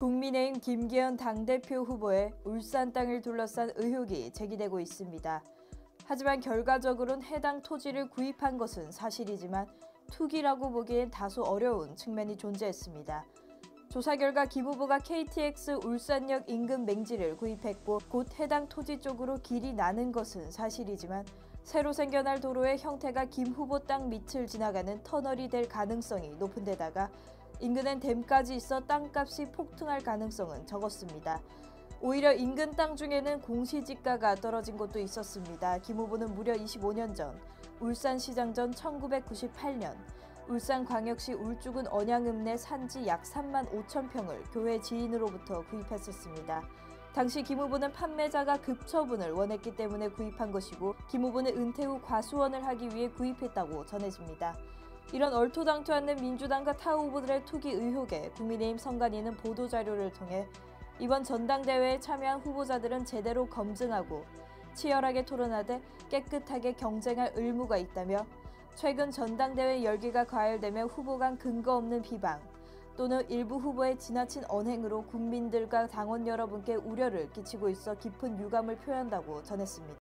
국민의힘 김기현 당대표 후보의 울산 땅을 둘러싼 의혹이 제기되고 있습니다. 하지만 결과적으로는 해당 토지를 구입한 것은 사실이지만 투기라고 보기엔 다소 어려운 측면이 존재했습니다. 조사 결과 김 후보가 KTX 울산역 인근 맹지를 구입했고 곧 해당 토지 쪽으로 길이 나는 것은 사실이지만 새로 생겨날 도로의 형태가 김 후보 땅 밑을 지나가는 터널이 될 가능성이 높은 데다가 인근엔 댐까지 있어 땅값이 폭등할 가능성은 적었습니다. 오히려 인근 땅 중에는 공시지가가 떨어진 곳도 있었습니다. 김 후보는 무려 25년 전 울산시장 전 1998년 울산광역시 울주군 언양읍 내 산지 약 3만 5천 평을 교회 지인으로부터 구입했었습니다. 당시 김 후보는 판매자가 급처분을 원했기 때문에 구입한 것이고 김 후보는 은퇴 후 과수원을 하기 위해 구입했다고 전해집니다. 이런 얼토당토 않는 민주당과 타 후보들의 투기 의혹에 국민의힘 선관위는 보도자료를 통해 이번 전당대회에 참여한 후보자들은 제대로 검증하고 치열하게 토론하되 깨끗하게 경쟁할 의무가 있다며 최근 전당대회 열기가 과열되며 후보 간 근거 없는 비방 또는 일부 후보의 지나친 언행으로 국민들과 당원 여러분께 우려를 끼치고 있어 깊은 유감을 표한다고 전했습니다.